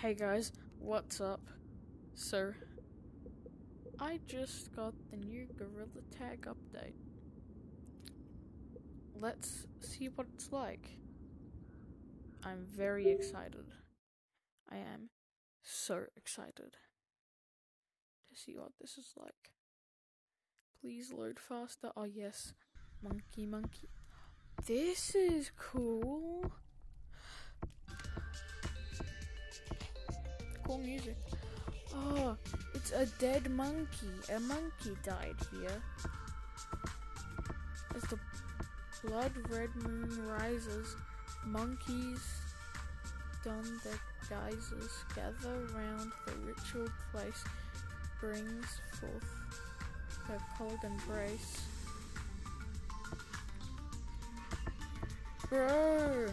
Hey guys, what's up? So, I just got the new Gorilla Tag update. Let's see what it's like. I'm very excited. I am so excited to see what this is like. Please load faster. Oh, yes. Monkey, monkey. This is cool. Cool music. Oh, it's a dead monkey. A monkey died here. As the blood red moon rises, monkeys don their guises, gather round the ritual place, brings forth their cold embrace. Bro,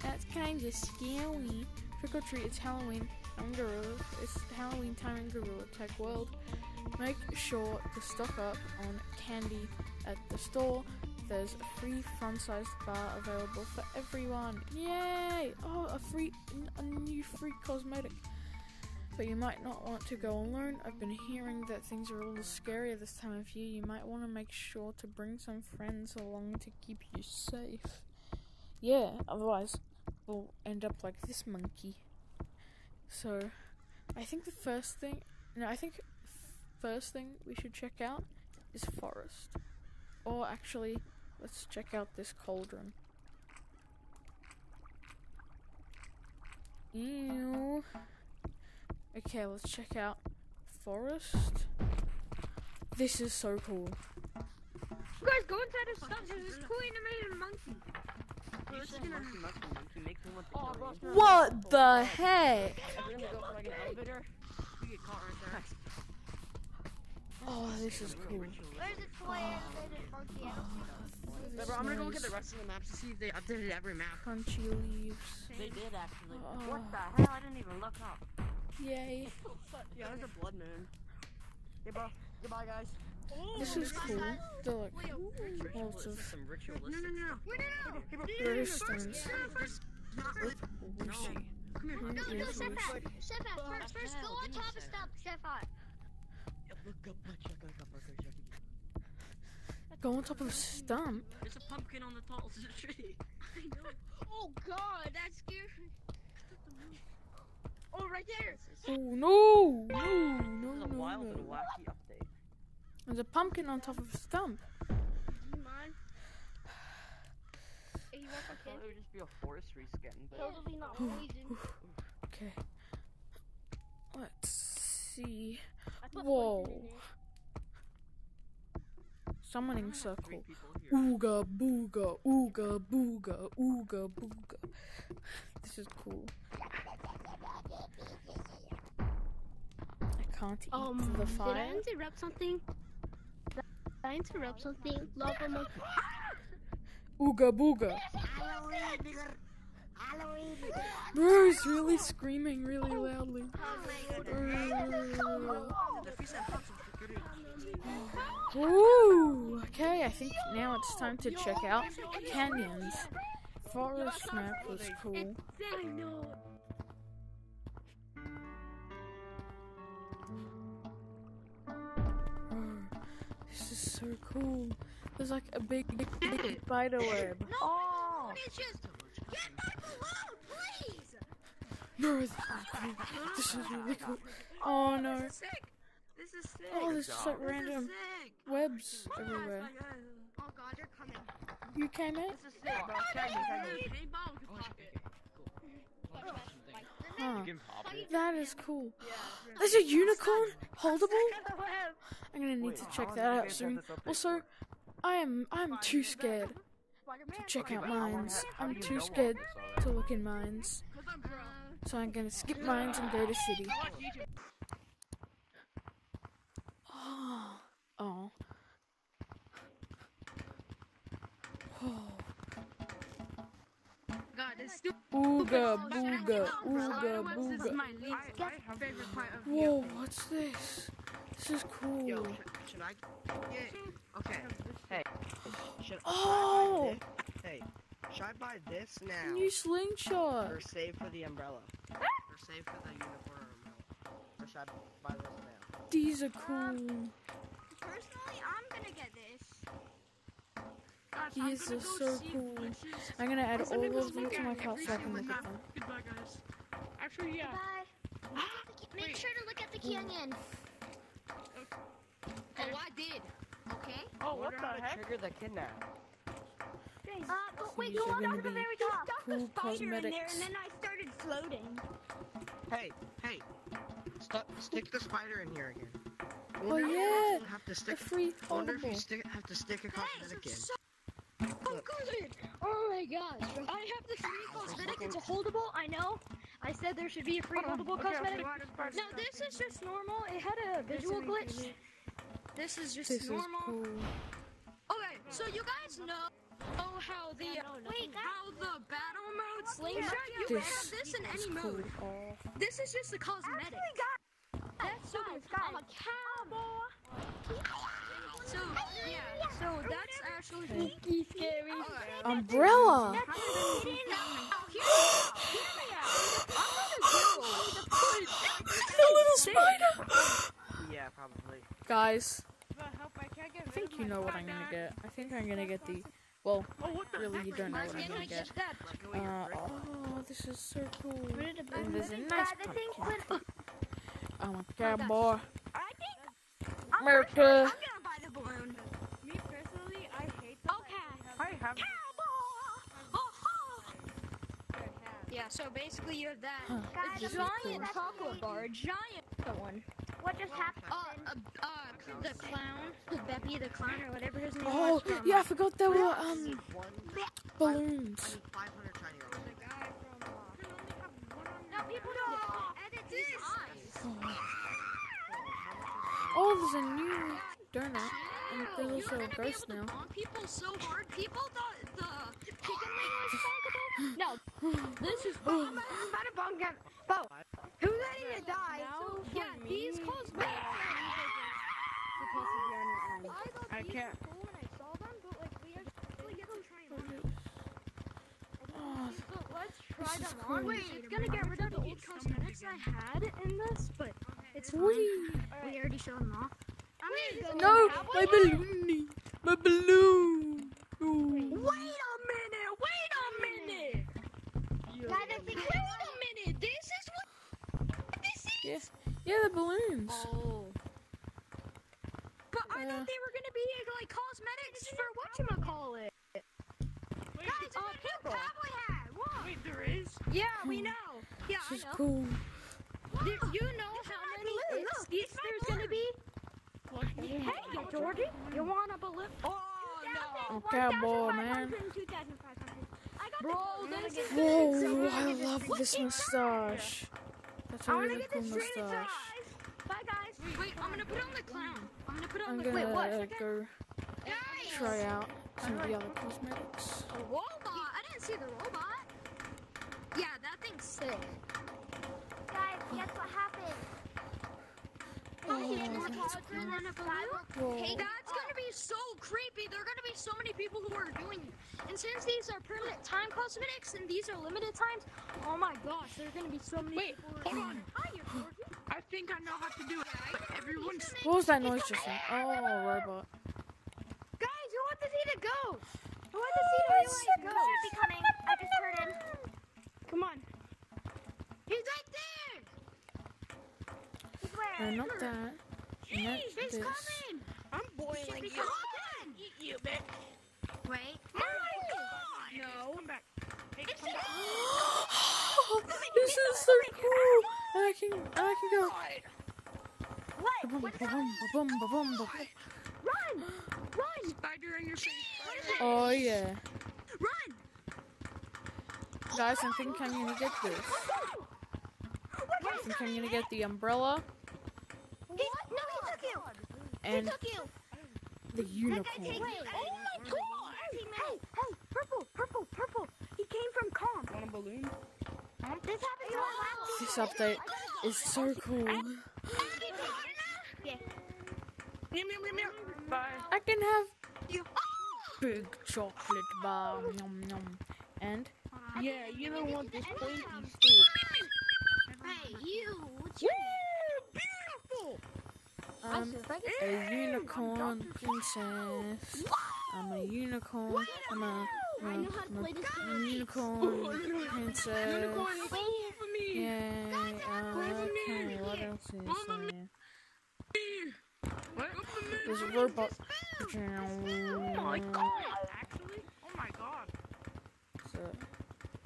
that's kinda scary. Trick or treat, it's Halloween. I'm Gorilla. It's Halloween time in Gorilla Tag World. Make sure to stock up on candy at the store. There's a free fun-sized bar available for everyone. Yay! Oh, a free, a new free cosmetic. But you might not want to go alone. I've been hearing that things are a little scarier this time of year. You might want to make sure to bring some friends along to keep you safe. Yeah, otherwise we'll end up like this monkey. So, I think the first thing, no, I think first thing we should check out is forest. Or actually, let's check out this cauldron. Ew. Okay, let's check out forest. This is so cool. You guys go inside the stuff. There's this cool animated monkey. Oh, what the heck? We're gonna go for like an elevator. We get caught right there. Oh, this is cool. There's a toy animated monkey. I don't see those. Yeah, bro, I'm gonna go look at the Nice. rest of the maps to see if they updated every map. Crunchy leaves. They did actually. Oh. What the hell? I didn't even look up. Yay. Yeah, there's a blood moon. Hey, bro. Goodbye, guys. This is cool. They're like Wait, lots Ritualistic, of some ritualistic. no, no. Wait, no, no. Hey, bro. resistance First, Not really. Lucy. Come here. No, no, is step Step First, first, go on Give me a top of sec. stuff. Step. Look up, look, up, look up. Go on top of a stump. There's a pumpkin on the tallest tree. I know. Oh God, that scared me. Oh, right there. Oh no! No! This No! is a No! and no. wacky update. There's a pumpkin on top of a stump. Do you you I thought it would just be a forestry skin, but Totally not poison. Okay. Let's see. Whoa. poison in. Summoning circle. Ooga booga, ooga booga, ooga booga. This is cool. I can't eat Um, the did I fire. interrupt something? Did I interrupt something? Lava monkey. Ooga booga. Bruce really screaming really loudly. Ooh, okay, I think now it's time to check out canyons. Forest map was cool. So cool. There's like a big, big, big spider web. Oh! It's get my balloon, please. Bro, this is. This is really cool. Oh no. This is sick. Oh, this is sick. Oh, this is like This random sick. webs Oh, everywhere. Oh God, they're coming. You came in? This is sick, bro. Tag me, tag me. Paintball, we can pop it. Huh. You can pop it. That is cool. There's a unicorn holdable. I'm gonna need Wait, to check that out soon. Also, for? I am I'm too scared to check Okay, out but how long mines. I'm too scared this to look in mines. So I'm gonna skip mines and go to city. Oh. Oh. Ooga booga, ooga booga. my least favorite part of Whoa, what's this? This is cool. Yo, should, should I get? Okay. Hey, should Oh, I buy this? Hey, should I buy this now new slingshot. or save for the umbrella? Or save for the uniform. Or should I buy this now? These are cool. Personally, I'm gonna get this. Guys, I'm These are go so cool. glitches. I'm gonna add I'm gonna all go of them to my out cart so I can single look at time. them. Goodbye, guys. Actually, yeah. Bye. Make Wait. sure to look at the canyon. Oh, I did. Okay. Oh, what Wonder the heck? Trigger the kidnap. Uh, but wait, go on gonna up to the very top. cool cosmetics. In there, and then I started floating. Hey, hey. St- stick the spider in here again. I Oh wonder if you yeah, Have to the stick. free I wonder if you stick, have to stick a cosmetic in. Oh, good. Oh my gosh. I have the free cosmetic. It's a holdable. I know. I said there should be a free holdable Okay, cosmetic. stick the spider. No, this is just normal. It had a visual glitch. This is just This is normal. cool. Okay, so you guys know Oh, how the wait, how the battle mode slingshot? You This can have this in any cool. mode. Oh, this is just a cosmetic. That's so guys, I'm a cowboy. So yeah, so that's actually Okay. Spooky, scary. umbrella. Now, hear me out. Hear me out. I'm gonna do The little spider. Yeah, probably. Guys, I can't get I rid think you know what I'm gonna get. I think I'm gonna get the. Well, Oh, what the really, you don't know what I'm gonna get. get that? Let go of your Uh, oh, this is so cool. Where did And there's a nice I think pumpkin. when- I'm a cowboy. I think I'm America. Basically you have that. Huh, A giant cool. chocolate bar, a giant one. What just happened? Uh, uh, uh, the clown, the Beppy the clown or whatever his name Oh, was. from, yeah, I uh, forgot there were um need one. I balloons. need 500 shiny rolls. the guy from. Uh, No, people don't edit these eyes. Oh, oh there's a new donut. And there's You're also a be ghost now. people so hard. People thought the chicken wing was No, this is. I'm about to bomb him. Bo, who's ready to die? Now So, yeah, me, these cosmetics. I can't. Cool when I saw them, but like we actually get to try them. Oh, But let's This try is them cool. on. Wait, it's gonna get rid of the old cosmetics I had in this, but it's fine. wee. We already showed them off. I'm No, my balloon. My balloon. Ooh. Wait a minute. Wait a minute. Guys, I think Wait a minute. This is what this is. Yeah, yeah, the balloons. Oh. But I Yeah. thought they were gonna be like cosmetics for what you call it. Wait, Guys, uh, people. cowboy hat. What? wait, there is. Yeah, we know. Yeah, I This is cool. Do you know how many balloon, it's, look, each there's gonna be? What? Hey, Georgie, you want a balloon? Oh Oh, cowboy, man. Bro, this is Whoa, I love this mustache. That's a I wanna really get cool this mustache. Bye, guys. Wait, I'm gonna put on the clown. I'm gonna put on I'm the gonna wait, what? uh, go Guys. try out some of the other cosmetics. A robot? I didn't see the robot. Yeah, that thing's sick. Guys, guess what happened? Whoa. Hey, that's gonna be so creepy. There are gonna be so many people who are doing it. And since these are permanent time cosmetics and these are limited times, oh my gosh, there are gonna be so many Wait, people. hold on. Hi, you're Georgie. I think I know how to do it. But everyone's. What was that noise just then? Oh, robot. Guys, who wants to see the ghost? Who wants to see the real life ghost? Should be coming. I just heard him. Come on. He's right there. He's where? No, not that. Not He's this. coming. I'm boiling be you. coming. Eat you, bitch. Wait. Oh my god. No. Come back. Hey, It's come back. this is so cool. I can, I can go. What? Ba-bum, What's ba-bum. Run. Run. Spider in your face. Oh yeah, Run. guys, I think I'm gonna get this. I think I'm gonna get the umbrella He, no, he took you. And he took you. the unicorn. Wait, oh my god. Hey, hey, purple, purple, purple. He came from calm. Want a balloon? This happened to us This update is so cool. I can have You. big chocolate bar, yum yum, and Yeah, you don't want this pointy stick. You. Um, What's. I'm a unicorn princess. I'm a unicorn. I'm a, I I'm know how to a, play this I'm a unicorn princess. Unicorn, roll for me. Yay. Okay, what else is there? There's a robot. Oh my god! Actually? Oh my god. It's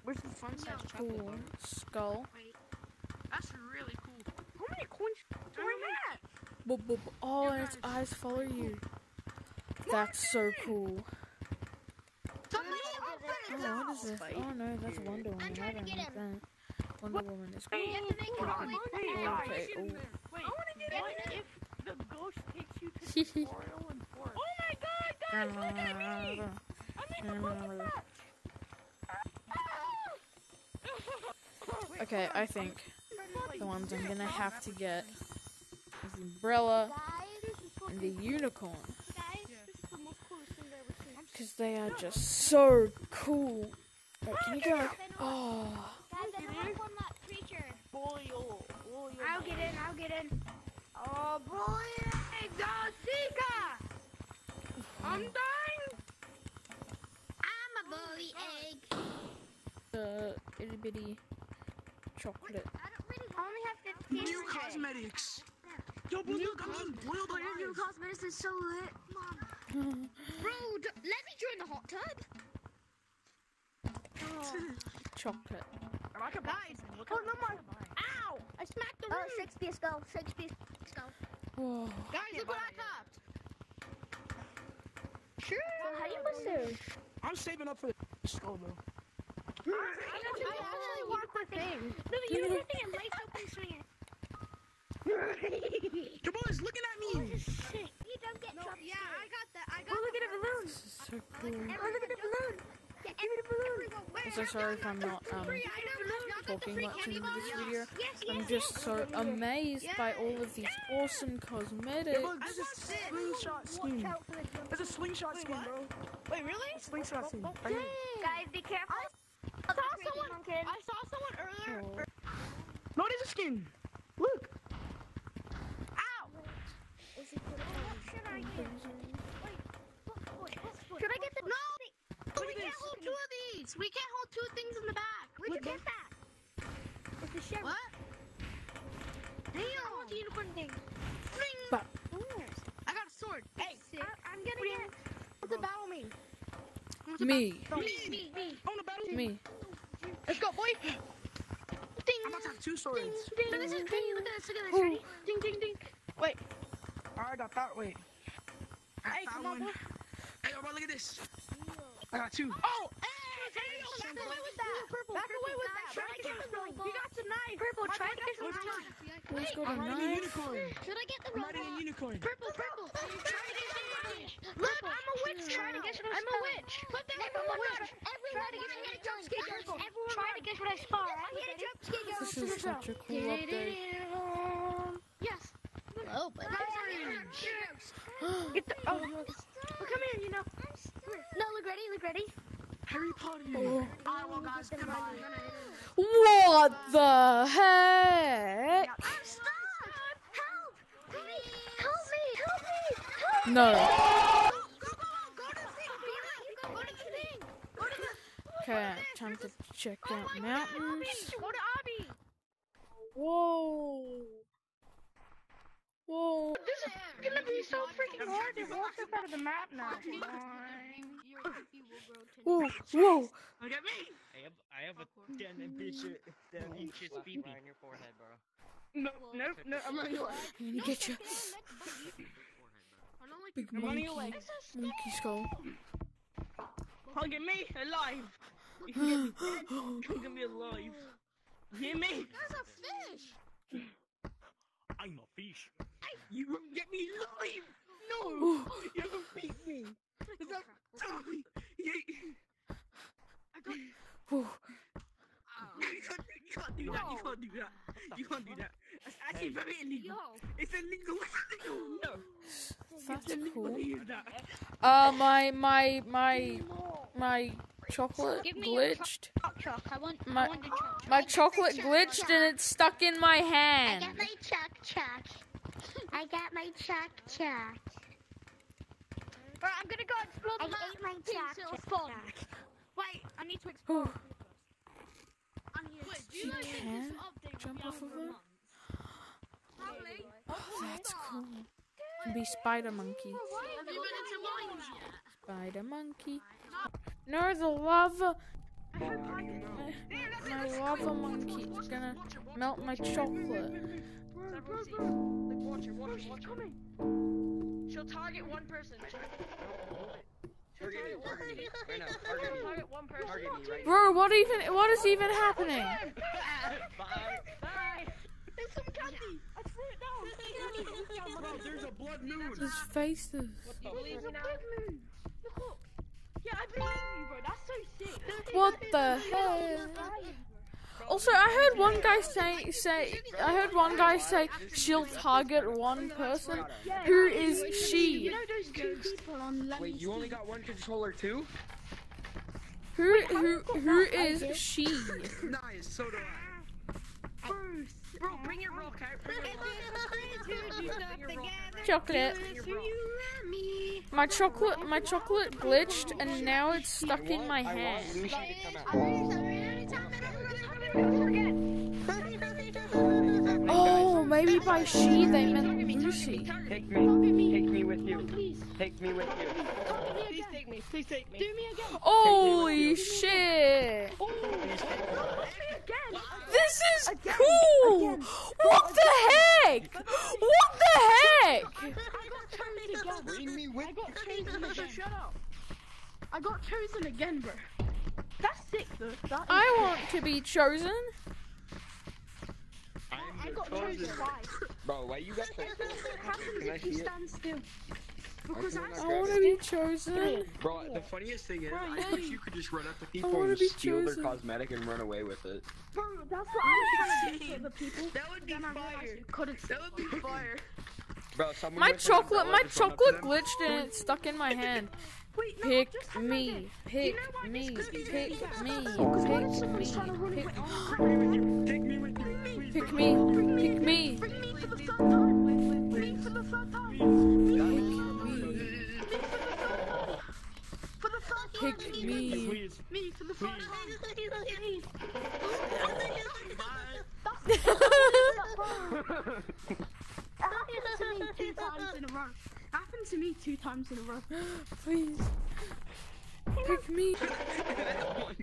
Where's the fun size cool chocolate? skull. That's really cool. How many coins do I have? Bu- bu- bu- Oh, and its eyes follow you. That's so cool. Somebody Oh, what is this? Oh no, that's Wonder Woman. I trying to don't get like him. that. Wonder Woman is You cool. have to make it all the way Hey, to guys. Okay, oh. Wait, What if the ghost takes you to tutorial and forest? Oh my god, guys, look at me! I'm in the book of. Okay, I think the ones I'm gonna have to get is the umbrella and the unicorn. Because they are just so cool. Wait, can you go like, oh. Boil, boil. I'll get in, I'll get in. Oh boy, Zika! I'm dying. I'm a bully egg. the itty bitty chocolate. I don't really I only have 15 New cosmetics. Yo, but look, I mean, boiled New eggs. cosmetics is so lit. Mom. Bro, d- let me join the hot tub. chocolate. I can buy some. Look oh, no, my. Ow! I smacked the Oh, roof. Shakespeare skull, Shakespeare skull. Whoa. Guys, look what I popped. Sure. So how you must do? I'm saving up for the skull though. I actually want the thing. No, you know the thing and lights open swinging. Your boy's looking at me. Shit. You don't get no, Yeah, I got that. I got Oh, look at the balloon. This is so cool. Oh, look at the balloon. Yeah, give me the balloon. I'm so sorry if I'm not um talking much in this video. I'm just so amazed by all of these awesome cosmetics. Your boy, there's a slingshot skin. There's a slingshot skin, bro. Wait, really? Slingshot skin. Right here. Guys, be careful. I saw someone. I saw someone earlier. Oh. No, there's a skin. Look. Ow! Should I get the? No. We can't hold two of these. We can't hold two things in the back. Where'd you get that? It's the sheriff. What? Damn. I want the unicorn thing. Ring. But- I got a sword. Hey, I, I'm gonna get. What's the battle mean? Me. Me, me, me. On the battle. Me. Let's go, boy. Ding. I'm about to have two swords. Ding. Look at this. Look at this. Look at this. Ready? Ding, ding, ding. Wait. I got that. Wait. I Hey, got come that on, one. boy. Bro, look at this. I got two. Oh, hey, hey, yo, back away with that. Purple, Back away with that. try to get the robot. He got the knife. Purple, try to get the the Let's go to I'm riding a unicorn. Should I get the I'm riding a unicorn. Purple, purple. Try to get the Look, I'm a witch. Try to guess what I I'm a witch. Put that Everyone, I'm a witch. everyone, try to guess what jump scare. Everyone, try to guess what I spell. I hit a jump scare. This is such a cool update. Yes. Oh, but Get the. Oh, well, come here. You know. No, look ready, look ready. Harry Potter. Oh. Alright, well, guys, goodbye. What the heck? I'm stuck. Help! Help me! Help me! Help me! Help No. Go, go, go! Go to the thing! Go, go to the thing! Go to the. Okay, time to check oh out mountains. Go to Abby. Whoa. Whoa. This is gonna be so freaking hard to walk up out of the map now. Whoa. Whoa. Look at me. I have I have a ten inches ten inches pee on your forehead, bro. No, no, no. I'm running away. I'm gonna get you. Big I'm running away. monkey. Monkey skull. Come get me alive. You can get me dead. Come get me alive. You hear me? There's a fish! I'm a fish. You won't get me alive. No. You haven't beat me. Is that? Yeah. Whew. You can't, you can't do that. You can't do that. You can't do that. That's actually very illegal. It's illegal. It's illegal. No. That's It's illegal cool. to use that. Uh, my, my, my, my chocolate Give glitched. Choc choc. I want. My- I want the choc. My chocolate glitched and it's stuck in my hand. I hand. got my chuck chuck. I got my chuck chuck. Alright, I'm gonna go explore I the map. ate my Please, chuck spawn. Wait, I need to explore. Ooh, I'm here. Wait, you know this can jump off of it? Oh, That's cool. Can be spider monkey. Have you been into mines yet? Spider monkey. No, the lava. My, my lava monkey is gonna melt my chocolate. Like, watch her, watch her, watch her. She'll target one person. Target me, target me. Right now, target me. Target one person. Target me right Bro, what even? What is even happening? Bye. Bye. There's some candy. I threw it down. Bro, there's a blood moon. His faces. You believe me now? Look. Yeah, I believe you, bro. That's so sick. What the hell? Also, I heard one guy say say I heard one guy say she'll target one person. Who is she? You know those two people on Lemon Wait, you only got one controller too? Who who who is she? Nice, so do I. Bruce. Bro, bring your rock out. Bring your rock. Chocolate. So you let me. My chocolate my chocolate glitched and now it's stuck in my I want hand. Oh, maybe by she they meant Lucy. Take me. Take me with you. Please take me with you. Please take me. Please take me. Do me again. Holy shit! Please take me. This is cool! What the heck? What the heck? Bring me with you. Shut up. I got chosen again, bro. That's sick, though. That is I want to be chosen. I'm I got chosen chosen. twice. Bro, why you got that? What happens Can I if you see it? stand still? Because I I cannot I grab want to be chosen. Bro, the funniest thing is, I wish you could just run up to people and be steal their cosmetic and run away with it. Bro, that's what I was trying to do for the people. That would be Then fire. couldn't. That would be fire. Bro, someone My chocolate, my just run up to chocolate glitched and it stuck in my hand. Wait, no, Pick just have an idea. me, pick know why me, this could be pick really me, Because what if pick someone's me, trying to run away? pick crap. Take me with you, please. Pick bro. me, Bring me pick again. me. Bring me for the third time. Me for the third time. For the third time. Pick me. Please. Me for the third time. Happened to me two times in a row. Please. Pick me. that one.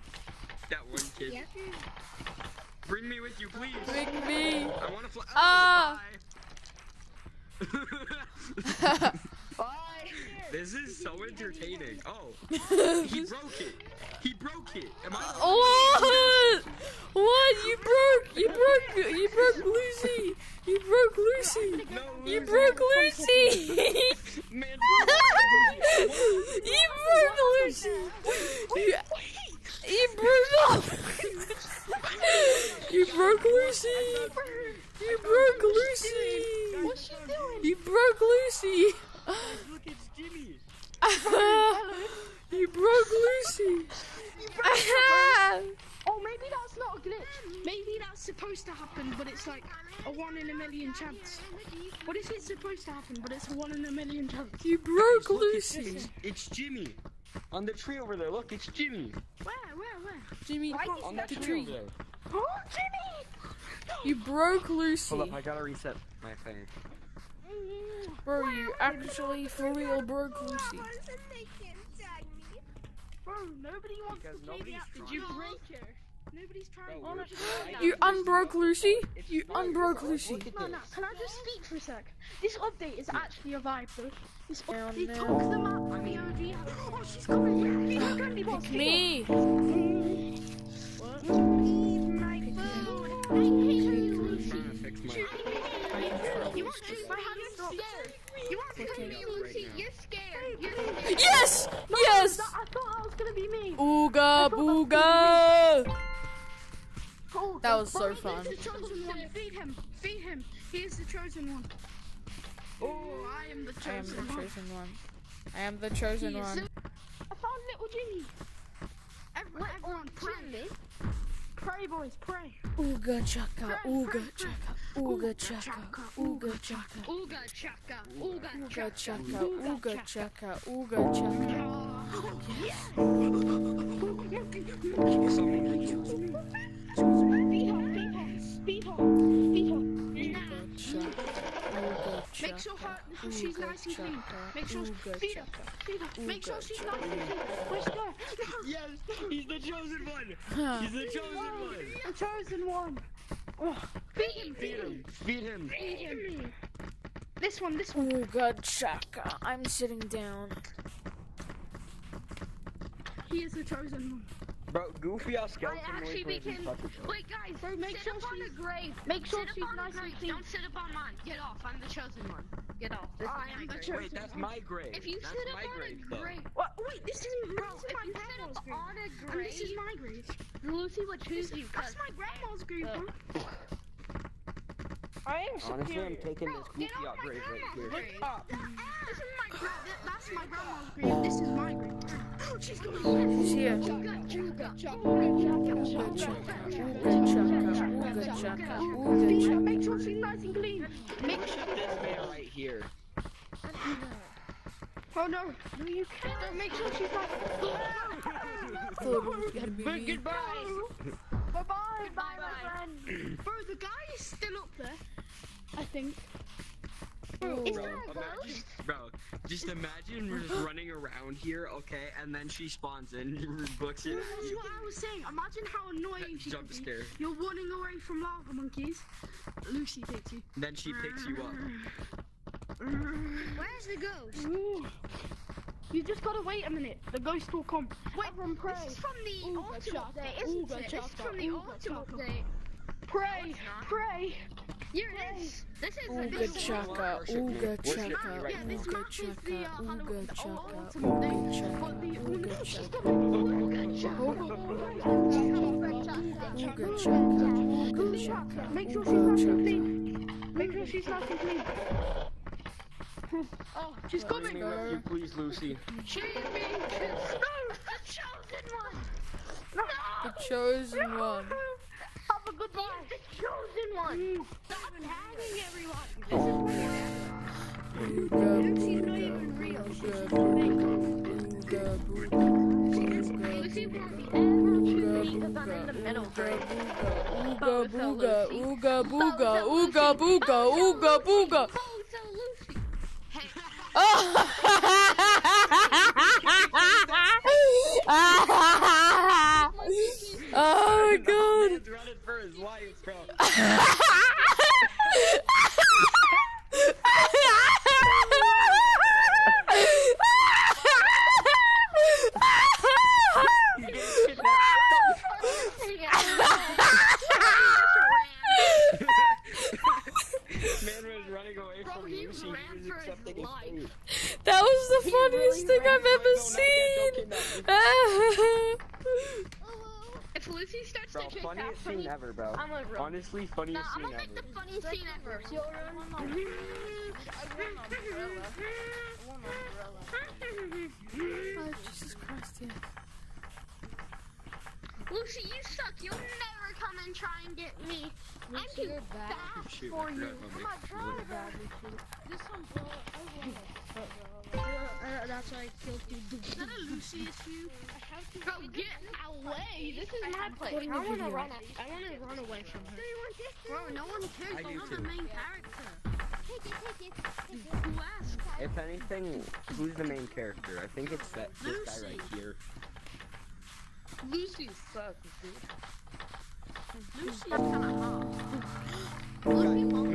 That one kid. Bring me with you, please. Pick me. I want to fly. Ah. Oh, bye. This is so entertaining. Oh, he broke it. He broke it. Am I? What? What? You broke. You broke. You broke Lucy. You broke Lucy. No, You broke Lucy. Man, you broke Lucy. You, you broke. you broke Lucy. You broke Lucy. What's she doing? You broke Lucy. Look, it's Jimmy. you broke Lucy. Oh, maybe that's not a glitch. Maybe that's supposed to happen, but it's like a one in a million chance. What if it's supposed to happen, but it's a one in a million chance? you broke Look, it's, Lucy. it's, it's Jimmy. On the tree over there. Look, it's Jimmy. Where, where, where? Jimmy, On that the tree, tree. over there. Oh, Jimmy! You broke Lucy. Hold up, I gotta reset my thing. Bro, you actually for real broke Lucy. Bro, nobody wants Because to play the nobody's. Did you break her? Nobody's trying. Bro, Oh, no, we're just- trying. You unbroke Lucy? It's You unbroke. Lucy. No, no, can I just speak for a sec? This update is actually a vibe, though. This Oh, they no. took the map from the OG. Oh, she's coming! Pick her, candy box, pick her. Me. I'm trying to fix my. You want to my hand scared. You want to Okay. be Lucy? You're scared. You're scared. Yes! Yes! That- I thought that was gonna be me. Ooga booga! Oh, That was so bro, fun. he's the chosen one. Feed him. Feed him. He is the chosen one. Oh, I am the I am chosen the one. chosen one. I am the chosen He is one. the- I found little Jimmy. Let everyone pray. Pray, boys, pray. Ooga chaka, ooga chaka, ooga chaka, ooga chaka, Ooga chaka, ooga ooga chaka. chaka, ooga chaka, ooga chaka. Beat her, beat her, beat Make sure chaka, her, she's nice and clean. Make sure, ooga feed her, chaka. feed her. Make sure she's chaka. nice and clean. Where's her? Yes, he's the chosen one. Huh. He's the chosen one. The chosen one. Oh, Feed him, Feed him. Feed him. feed him. this one, this one. Ooga chaka. I'm sitting down. He is the chosen one. Bro, Goofy our I skeleton actually wait for his became. fucking show. Wait, guys, Bro, make sit sure up on she's- the grave. make sure sit she's up on nice the and grave. clean. Don't sit up on mine. Get off. I'm the chosen one. Get off. This I am the grave. chosen Wait, that's my grave. If you that's sit my up on grave, a grave, What? Wait, this is, bro, this is if my you sit grandma's up grave. on a And grave, this is my grave. Lucy would choose you. That's my grandma's grave, bro. I am Honestly, I'm taking this Get Goofy off out my grave right grandma's here. grave. This is my gra- that, That's my grandma's grave. This is my grave. Oh, she's going. She's here. Ooga chaka. Make sure she's nice and clean. Make sure. This man right here. Oh no. No, you can't. Make sure she's gonna be me. Goodbye. Bye bye. Bye Bye-bye. my friend. Bro, the guy is still up there. I think. Bro, Is Bro, a imagine, bro, just imagine we're just running around here, okay, and then she spawns in, books it. That's what I was saying. Imagine how annoying she Jump could be. scare. You're running away from lava monkeys. Lucy takes you. Then she picks you up. Where's the ghost? Ooh. You just gotta wait a minute. The ghost will come. Wait, Everyone pray. This is from the Ooga ultimate chaka, isn't ooga it? This is from the ooga ultimate chaka. Pray. it's. Pray. Here it is. This is Ooga this chaka, ooga chaka, right Yeah, this ooga map is the, uh, chaka, ooga chaka, ooga chaka, ooga chaka, Ooga chaka. ooga chaka, ooga chaka, Make sure she's ooga nice and chaka. clean. Make sure she's nice and clean. Oh, she's coming. me you, please, Lucy. She's being kissed. No, the chosen one. No, The chosen one. Have a good He's night. the chosen one. Mm. Stop tagging everyone. This is what you're Ooga She's not booga, even real. ooga booga, ooga booga, Lucy ooga won't be booga. ever choose Ooga me because I'm in the middle booga, grade. ooga Bozo booga, Lucy. ooga booga, Bozo ooga Lucy. booga, ooga booga. Bozo Lucy. Hey, oh my god. Man's running for his life, bro. He's getting kidnapped. Man was running away Bro, from he Lucy. ran He was for his accepting his life. fate. That was the funniest thing I've ever Don't seen. If Lucy starts Bro, to kick funniest after scene ever, bro. I'm gonna run. Honestly, funniest Nah, I'm scene gonna make ever. the funniest scene ever. Oh, Jesus Christ, yeah. Lucy, you suck. You'll never come and try and get me. I'm too fast Shoot, for I you. forgot about Come on, me. try that. Uh, that's why I killed you. Is that a Lucy issue? Bro, get away. This is my place. I want to run. I want to run away from her. Bro, no one cares. I do I'm the main character. Who asked? If anything, who's the main character? I think it's that this guy right here. Lucy sucks, dude. Lucy's kind of hot.